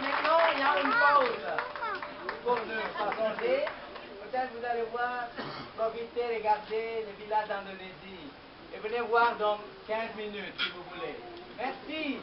Maintenant, il y a une pause pour ne pas changer. Peut-être vous allez voir, profiter, regarder le village d'Indonésie. Et venez voir dans 15 minutes si vous voulez. Merci.